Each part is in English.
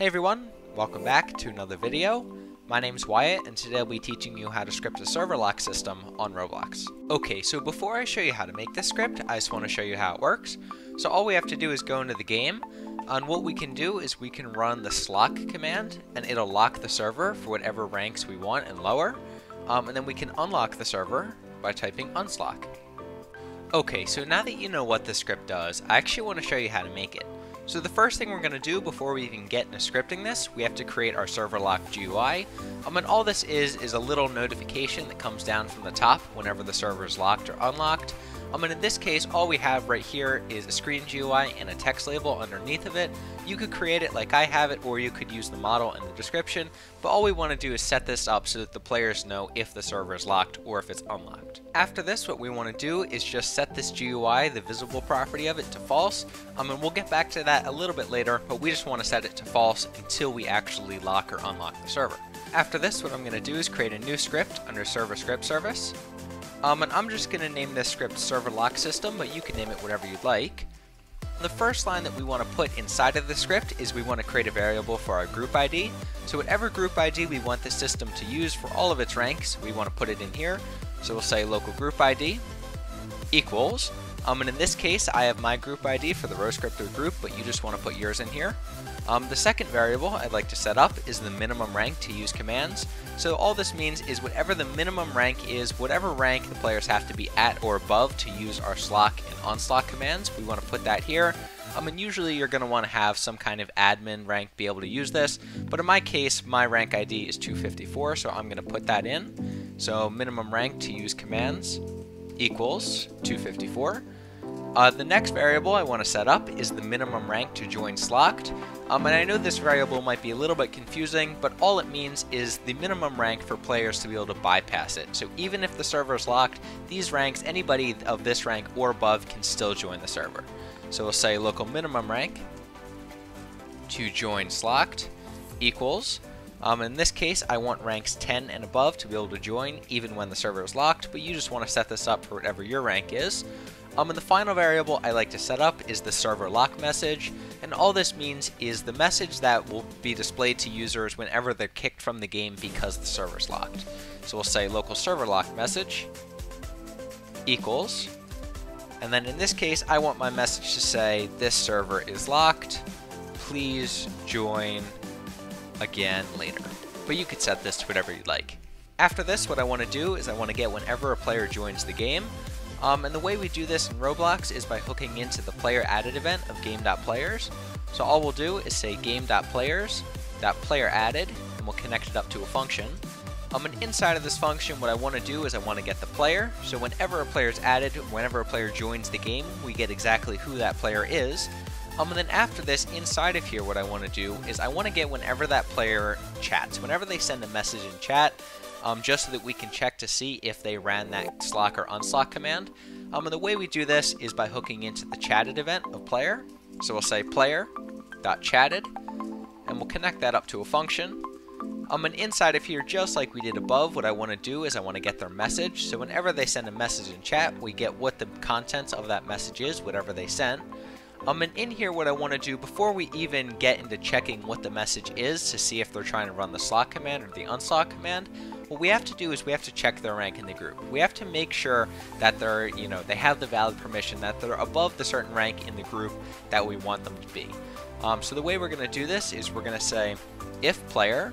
Hey everyone, welcome back to another video. My name's Wyatt and today I'll be teaching you how to script a server lock system on Roblox. Okay, so before I show you how to make this script, I just want to show you how it works. So all we have to do is go into the game, and what we can do is we can run the slock command, and it'll lock the server for whatever ranks we want and lower, um, and then we can unlock the server by typing unslock. Okay, so now that you know what the script does, I actually want to show you how to make it. So the first thing we're going to do before we even get into scripting this, we have to create our server lock GUI. Um, and all this is, is a little notification that comes down from the top whenever the server is locked or unlocked. Um, and in this case, all we have right here is a screen GUI and a text label underneath of it. You could create it like I have it, or you could use the model in the description, but all we want to do is set this up so that the players know if the server is locked or if it's unlocked. After this, what we want to do is just set this GUI, the visible property of it, to false, um, and we'll get back to that a little bit later, but we just want to set it to false until we actually lock or unlock the server. After this, what I'm going to do is create a new script under server script service. Um, and I'm just going to name this script server lock system, but you can name it whatever you'd like. The first line that we want to put inside of the script is we want to create a variable for our group ID. So whatever group ID we want the system to use for all of its ranks, we want to put it in here. So we'll say local group ID equals, um, and in this case I have my group ID for the RoScripter group, but you just want to put yours in here. Um, the second variable I'd like to set up is the minimum rank to use commands. So all this means is whatever the minimum rank is, whatever rank the players have to be at or above to use our slock and unslock commands, we want to put that here. Um, and usually you're going to want to have some kind of admin rank be able to use this, but in my case, my rank ID is 254, so I'm going to put that in. So minimum rank to use commands equals 254. Uh, the next variable I want to set up is the minimum rank to join Slocked. Um, and I know this variable might be a little bit confusing, but all it means is the minimum rank for players to be able to bypass it. So even if the server is locked, these ranks, anybody of this rank or above can still join the server. So we'll say local minimum rank to join Slocked equals um, in this case, I want ranks 10 and above to be able to join even when the server is locked, but you just want to set this up for whatever your rank is. Um, and the final variable I like to set up is the server lock message, and all this means is the message that will be displayed to users whenever they're kicked from the game because the server's locked. So we'll say local server lock message equals, and then in this case I want my message to say this server is locked, please join again later. But you could set this to whatever you'd like. After this, what I want to do is I want to get whenever a player joins the game, um, and the way we do this in Roblox is by hooking into the player added event of game.players. So all we'll do is say game.players.player added, and we'll connect it up to a function. Um, and inside of this function, what I want to do is I want to get the player. So whenever a player is added, whenever a player joins the game, we get exactly who that player is. Um, and then after this, inside of here, what I want to do is I want to get whenever that player chats, whenever they send a message in chat, um, just so that we can check to see if they ran that slock or unslock command. Um, and the way we do this is by hooking into the chatted event of player. So we'll say player.chatted, and we'll connect that up to a function. Um, and inside of here, just like we did above, what I want to do is I want to get their message. So whenever they send a message in chat, we get what the contents of that message is, whatever they sent. Um, and in here, what I want to do before we even get into checking what the message is to see if they're trying to run the slock command or the unslock command, what we have to do is we have to check their rank in the group. We have to make sure that they're, you know, they have the valid permission, that they're above the certain rank in the group that we want them to be. Um, so the way we're going to do this is we're going to say if player,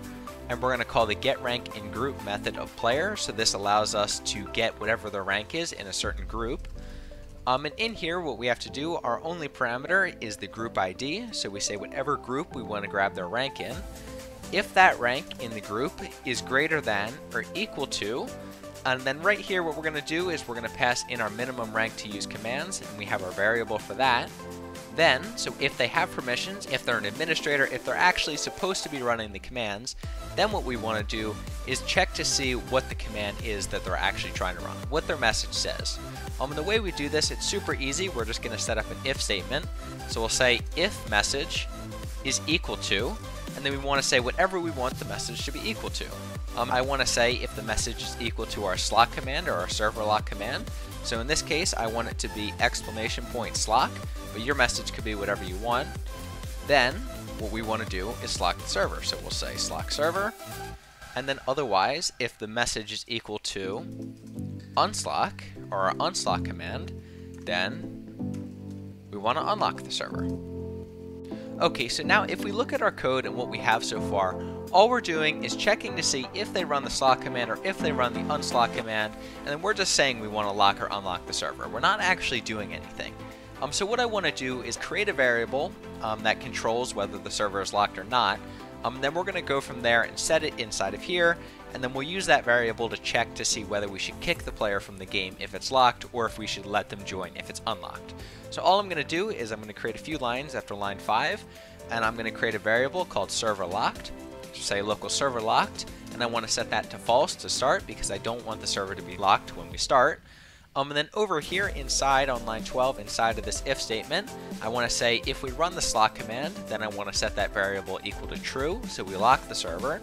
and we're going to call the get rank in group method of player. So this allows us to get whatever their rank is in a certain group. Um, and in here, what we have to do, our only parameter is the group ID. So we say whatever group we want to grab their rank in. If that rank in the group is greater than or equal to, and then right here, what we're going to do is we're going to pass in our minimum rank to use commands, and we have our variable for that. Then, so if they have permissions, if they're an administrator, if they're actually supposed to be running the commands, then what we want to do is check to see what the command is that they're actually trying to run, what their message says. Um, and the way we do this, it's super easy. We're just going to set up an if statement. So we'll say if message is equal to, and then we want to say whatever we want the message to be equal to. Um, I want to say if the message is equal to our slock command or our server lock command. So in this case, I want it to be exclamation point slock, but your message could be whatever you want. Then what we want to do is lock the server. So we'll say slock server, and then otherwise, if the message is equal to unslock or our unslock command, then we want to unlock the server. Okay, so now if we look at our code and what we have so far, all we're doing is checking to see if they run the slock command or if they run the unslock command, and then we're just saying we want to lock or unlock the server. We're not actually doing anything. Um, so what I want to do is create a variable um, that controls whether the server is locked or not. Um, then we're going to go from there and set it inside of here, and then we'll use that variable to check to see whether we should kick the player from the game if it's locked or if we should let them join if it's unlocked. So all I'm going to do is I'm going to create a few lines after line 5, and I'm going to create a variable called server locked, say local server locked, and I want to set that to false to start because I don't want the server to be locked when we start. Um, and then over here inside on line 12, inside of this if statement, I want to say if we run the slock command, then I want to set that variable equal to true, so we lock the server.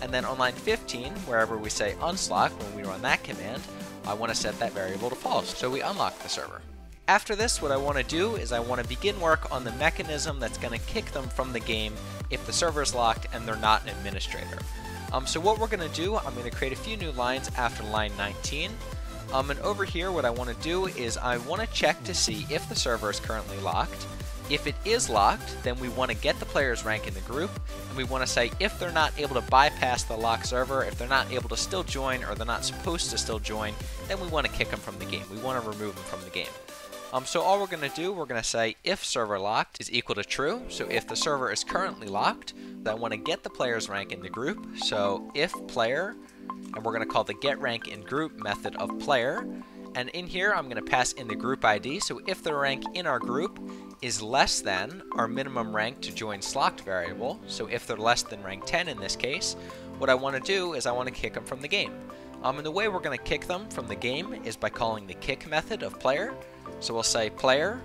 And then on line 15, wherever we say unslock, when we run that command, I want to set that variable to false, so we unlock the server. After this, what I want to do is I want to begin work on the mechanism that's going to kick them from the game if the server is locked and they're not an administrator. Um, so what we're going to do, I'm going to create a few new lines after line 19. Um, and over here, what I want to do is I want to check to see if the server is currently locked. If it is locked, then we want to get the player's rank in the group, and we want to say if they're not able to bypass the lock server, if they're not able to still join, or they're not supposed to still join, then we want to kick them from the game. We want to remove them from the game. Um, so all we're going to do, we're going to say if server locked is equal to true. So if the server is currently locked, then I want to get the player's rank in the group. So if player and we're going to call the get rank in group method of player. And in here, I'm going to pass in the group ID. So if the rank in our group is less than our minimum rank to join slocked variable, so if they're less than rank 10 in this case, what I want to do is I want to kick them from the game. Um, and the way we're going to kick them from the game is by calling the kick method of player. So we'll say player,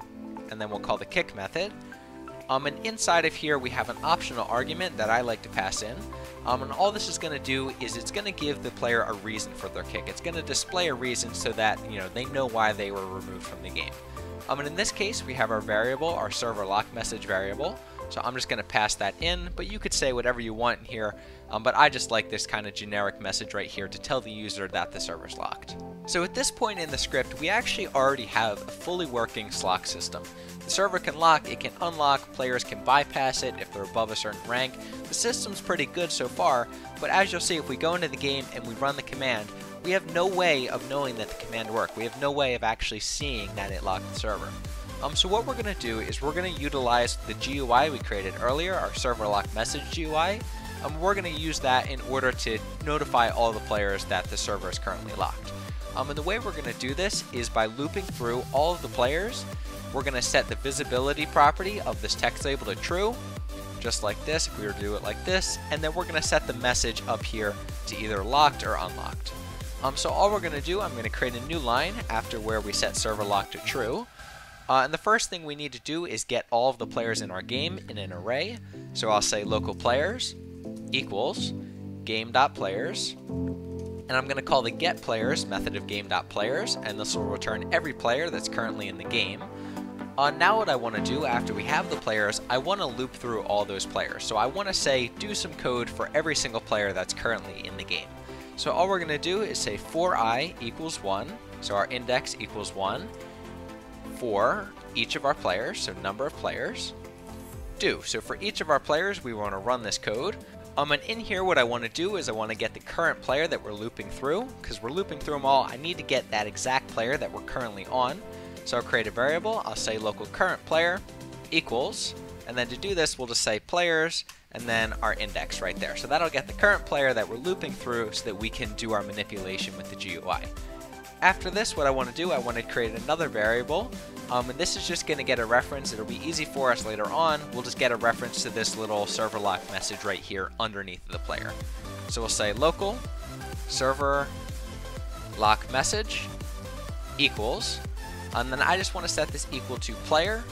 and then we'll call the kick method. Um, and inside of here, we have an optional argument that I like to pass in. Um, and all this is going to do is it's going to give the player a reason for their kick. It's going to display a reason so that you know they know why they were removed from the game. Um, and in this case, we have our variable, our server lock message variable. So I'm just going to pass that in, but you could say whatever you want in here. Um, but I just like this kind of generic message right here to tell the user that the server's locked. So at this point in the script, we actually already have a fully working slock system. The server can lock, it can unlock, players can bypass it if they're above a certain rank. The system's pretty good so far, but as you'll see, if we go into the game and we run the command, we have no way of knowing that the command worked. We have no way of actually seeing that it locked the server. Um, so what we're going to do is we're going to utilize the GUI we created earlier, our server lock message GUI, and we're going to use that in order to notify all the players that the server is currently locked. Um, and the way we're going to do this is by looping through all of the players. We're going to set the visibility property of this text label to true, just like this, if we were to do it like this, and then we're going to set the message up here to either locked or unlocked. Um, so all we're going to do, I'm going to create a new line after where we set server lock to true. Uh, and the first thing we need to do is get all of the players in our game in an array. So I'll say local players equals game.players and I'm going to call the getPlayers method of game.players, and this will return every player that's currently in the game. Uh, now what I want to do after we have the players, I want to loop through all those players. So I want to say do some code for every single player that's currently in the game. So all we're going to do is say for i equals 1, so our index equals 1, for each of our players, so number of players, do. So for each of our players, we want to run this code. Um, and in here, what I want to do is I want to get the current player that we're looping through, because we're looping through them all. I need to get that exact player that we're currently on. So I'll create a variable. I'll say local current player equals, and then to do this, we'll just say players, and then our index right there. So that'll get the current player that we're looping through so that we can do our manipulation with the GUI. After this, what I want to do, I want to create another variable, um, and this is just going to get a reference. It'll be easy for us later on. We'll just get a reference to this little server lock message right here underneath the player. So we'll say local server lock message equals, and then I just want to set this equal to player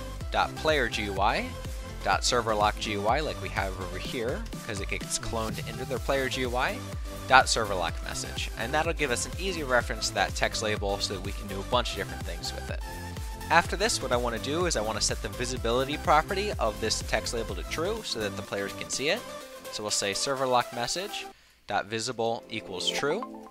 dot GUI server lock GUI like we have over here because it gets cloned into their player GUI dot server lock message, and that'll give us an easy reference to that text label so that we can do a bunch of different things with it. After this, what I want to do is I want to set the visibility property of this text label to true so that the players can see it. So we'll say server lock message dot visible equals true.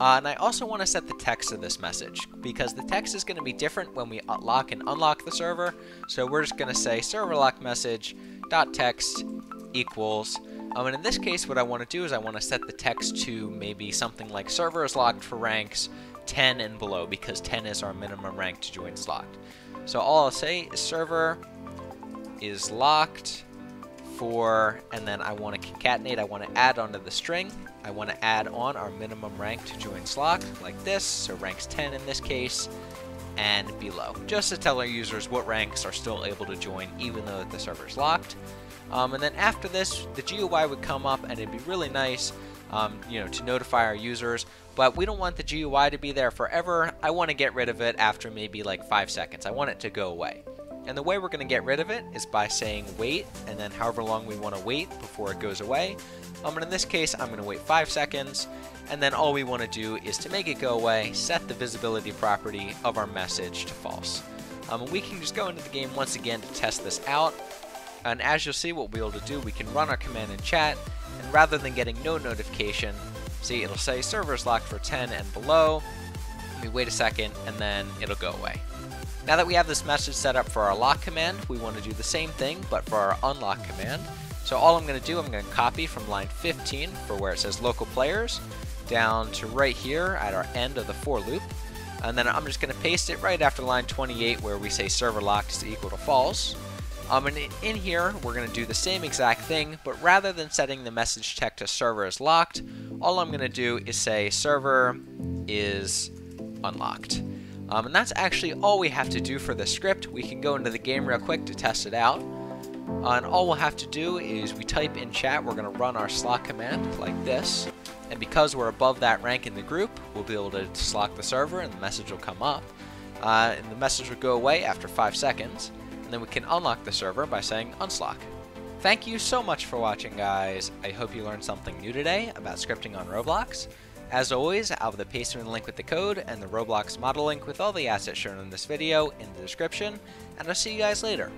Uh, and I also want to set the text of this message because the text is going to be different when we lock and unlock the server. So we're just going to say server lock message dot text equals. Um, and in this case, what I want to do is I want to set the text to maybe something like server is locked for ranks 10 and below because 10 is our minimum rank to join slot. So all I'll say is server is locked for, and then I want to concatenate, I want to add onto the string, I want to add on our minimum rank to join slot, like this, so ranks 10 in this case, and below, just to tell our users what ranks are still able to join even though the server is locked. Um, and then after this, the GUI would come up and it'd be really nice um, you know, to notify our users, but we don't want the GUI to be there forever. I want to get rid of it after maybe like five seconds. I want it to go away. And the way we're going to get rid of it is by saying wait, and then however long we want to wait before it goes away. Um, and in this case, I'm going to wait 5 seconds, and then all we want to do is to make it go away, set the visibility property of our message to false. Um, we can just go into the game once again to test this out, and as you'll see what we'll be able to do, we can run our command in chat, and rather than getting no notification, see it'll say servers locked for 10 and below, we wait a second, and then it'll go away. Now that we have this message set up for our lock command, we want to do the same thing, but for our unlock command. So all I'm going to do, I'm going to copy from line 15 for where it says local players, down to right here at our end of the for loop. And then I'm just going to paste it right after line 28 where we say server locked is equal to false. Um, and in here, we're going to do the same exact thing, but rather than setting the message text to server is locked, all I'm going to do is say server is unlocked. Um, and that's actually all we have to do for the script. We can go into the game real quick to test it out. Uh, and all we'll have to do is we type in chat, we're going to run our slock command like this. And because we're above that rank in the group, we'll be able to slock the server and the message will come up. Uh, and the message will go away after 5 seconds. And then we can unlock the server by saying unslock. Thank you so much for watching, guys. I hope you learned something new today about scripting on Roblox. As always, I'll have the Pastebin link with the code and the Roblox model link with all the assets shown in this video in the description, and I'll see you guys later.